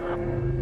you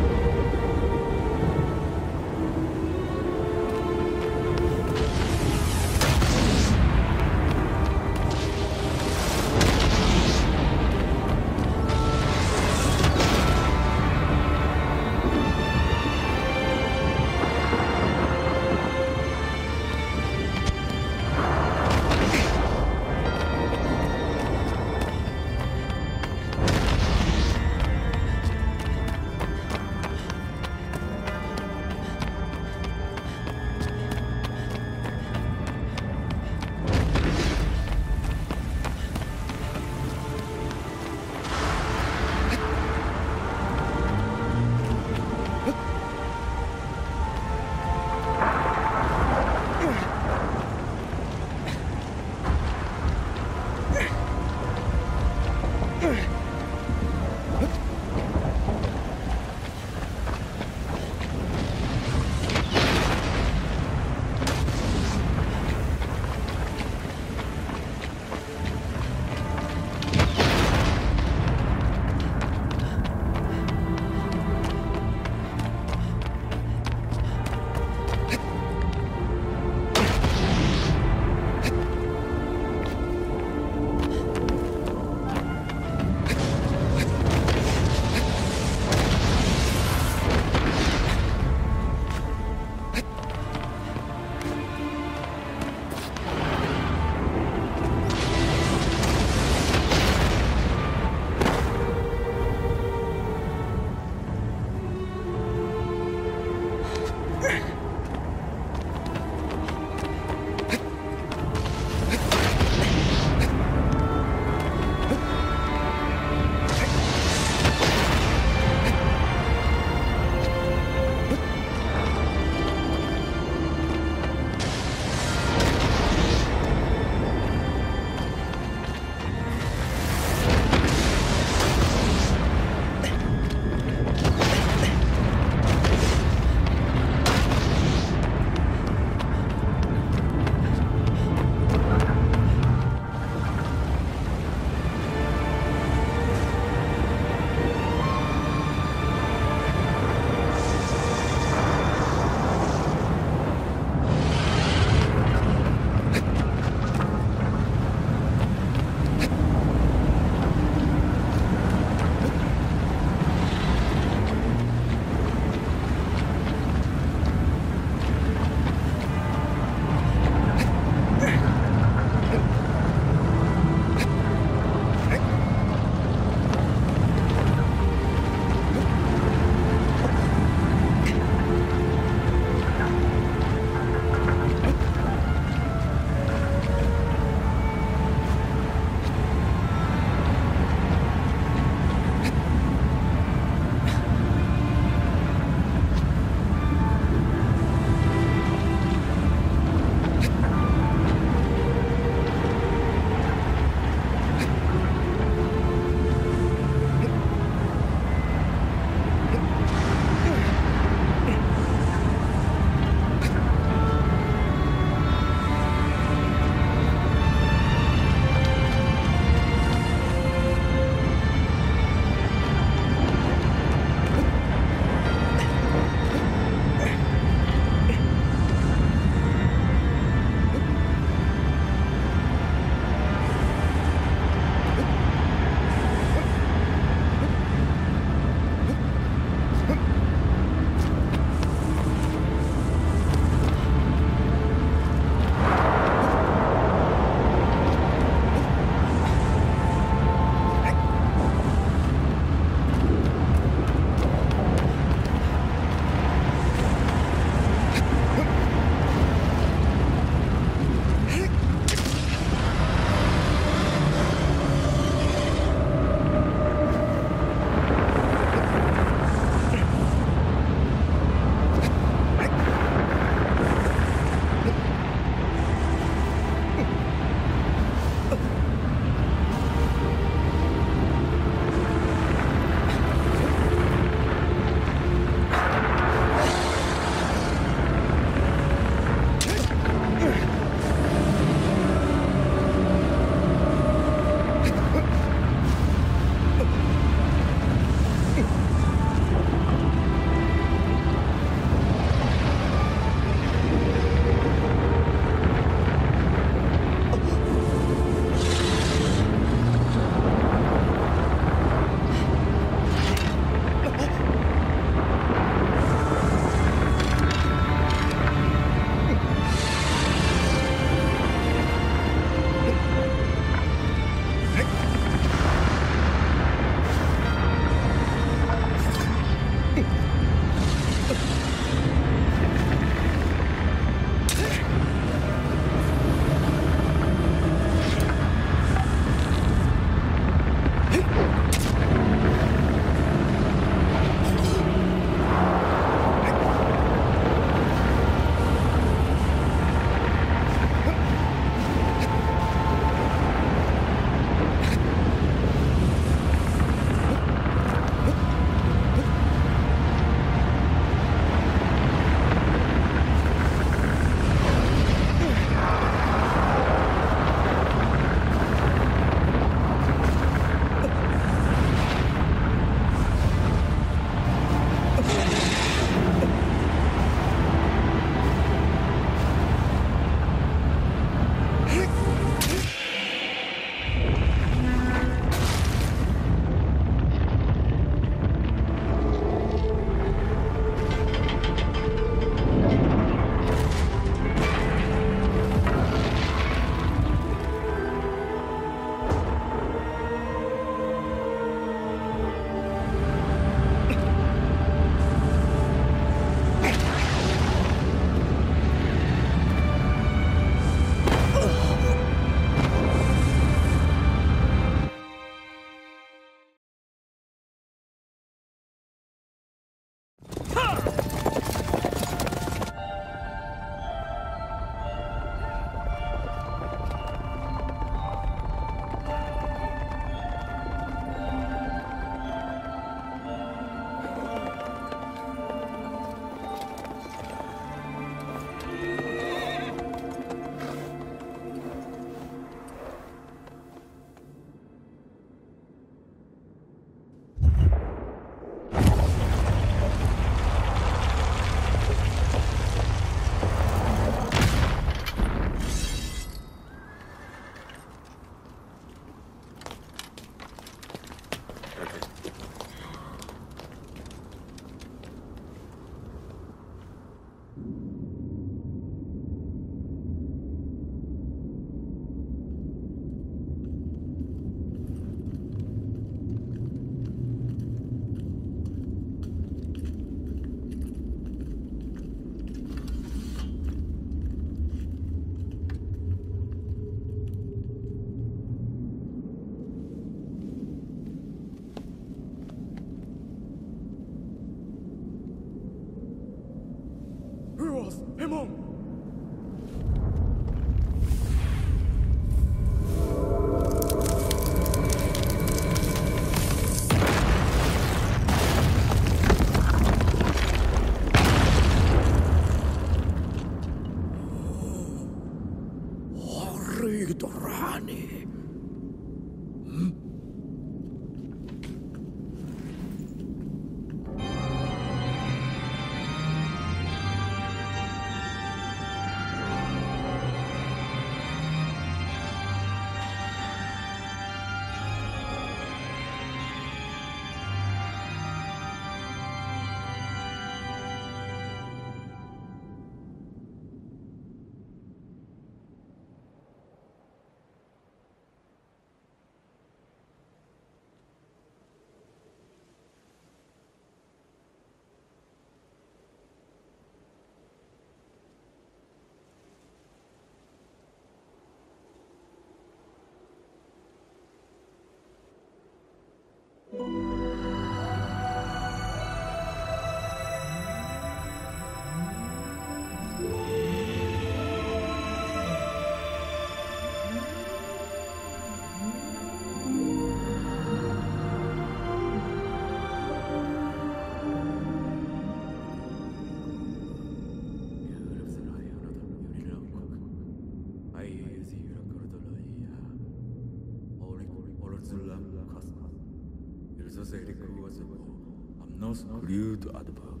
prononce crude adverb.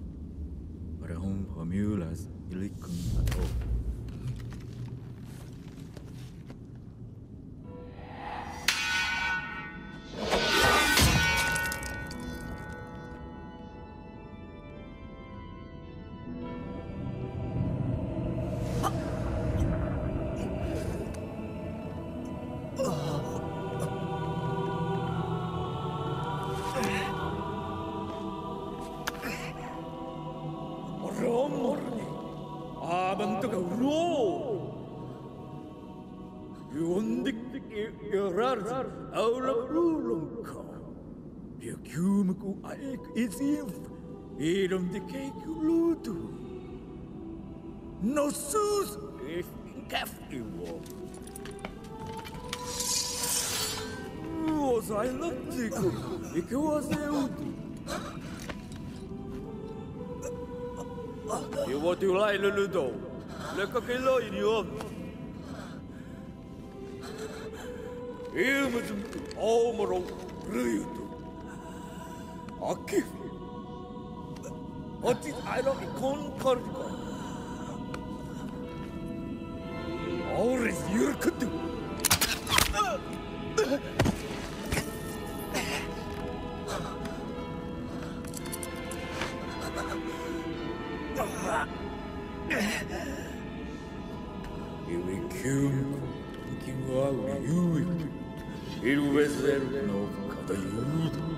Rehum Romulus illicum. ku aik isif irom de ke kulutu. No sus if kafti wo. was I love Ziku, It was eutu. You want to lie, Luludo? Look at the law in your Ilmazum, Omaro, Ryutu. Akif. Otis airo ikon karika. Ores yurkutu. Iwi kyunku. Kiwa uri yuiku. Iruwezeru no kata yudu.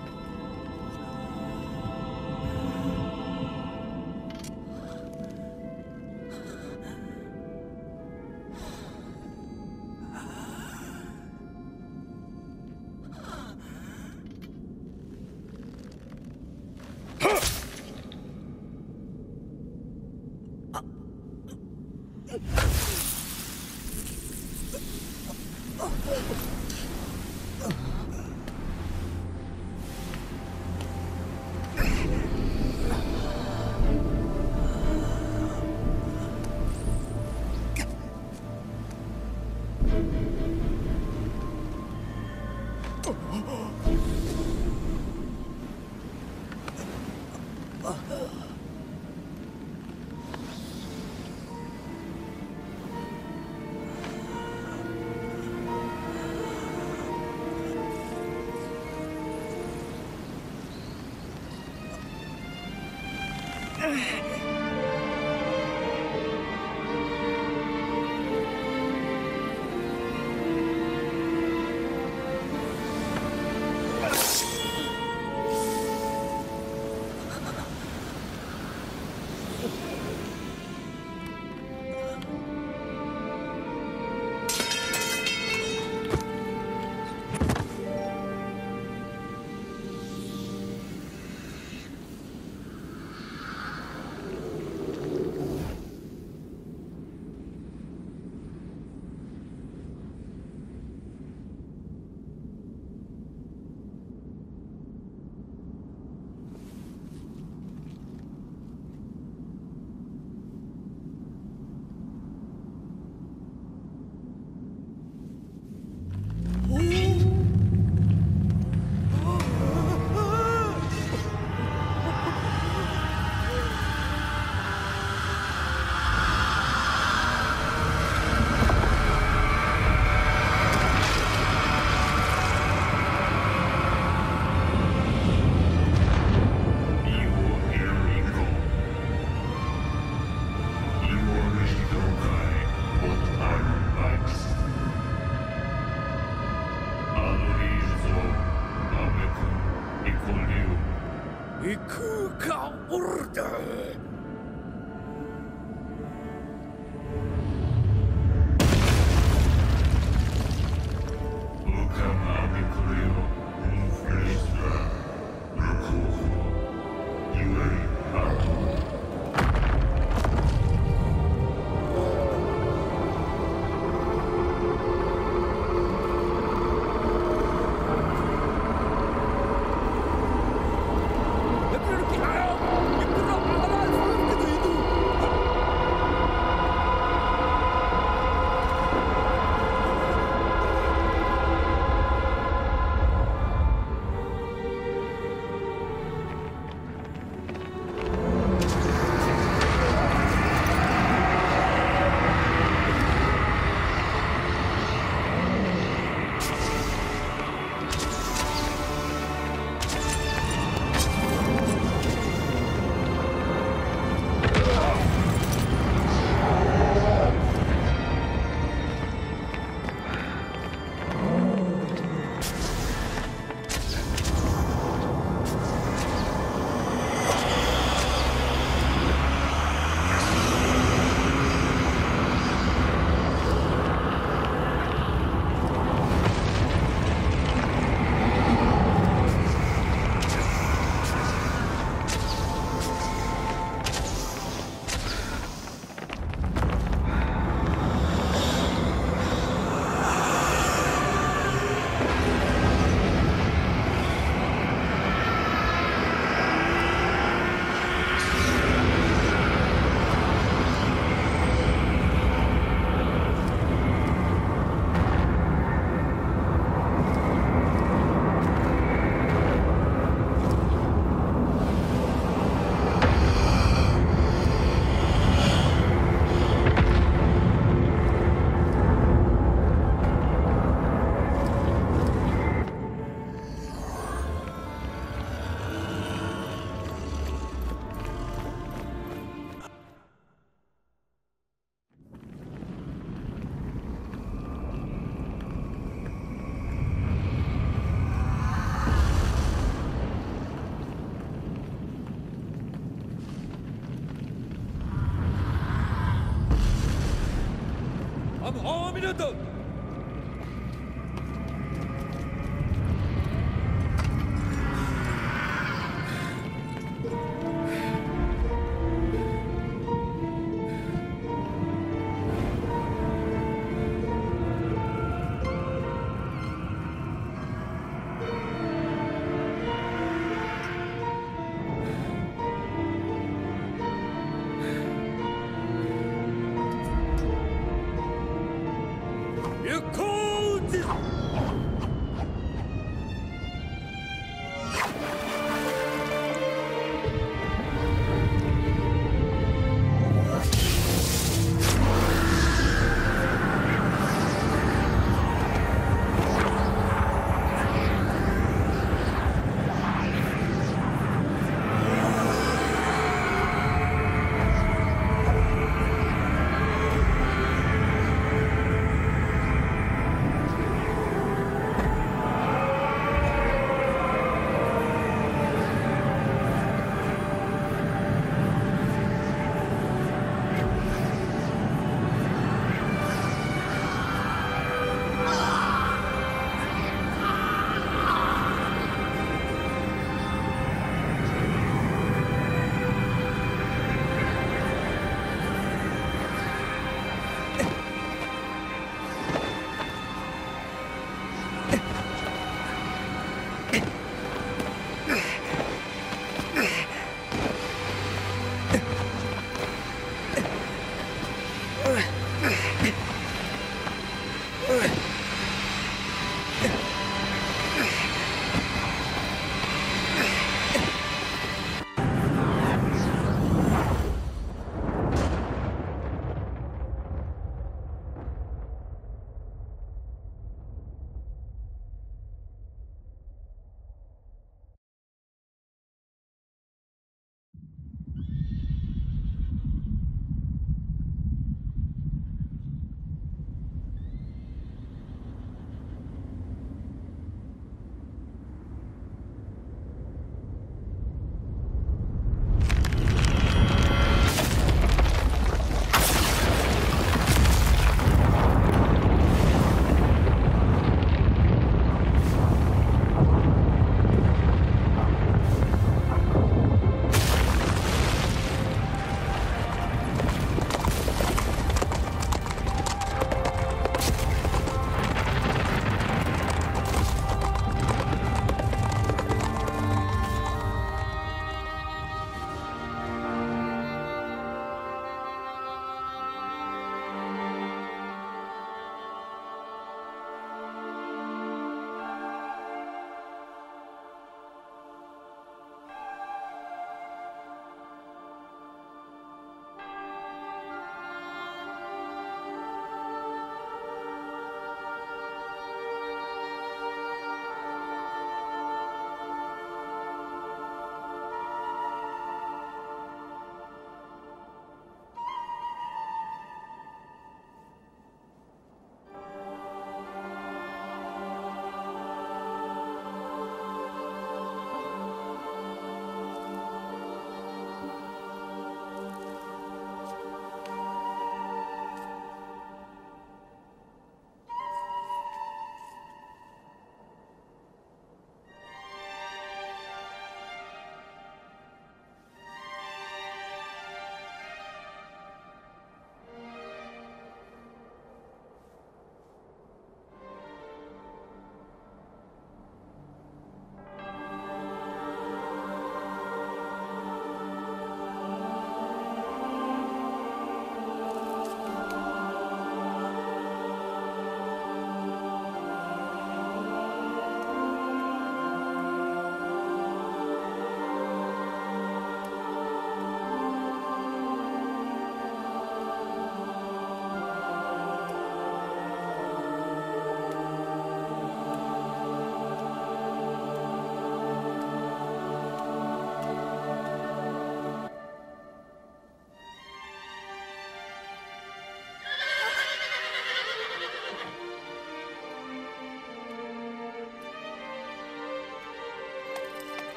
Uh, minutos.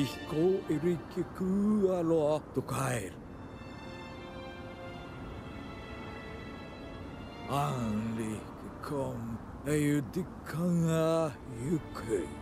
Yukizo edihiko erike ku aloa to kair Anli kom Ayu dikanga yukai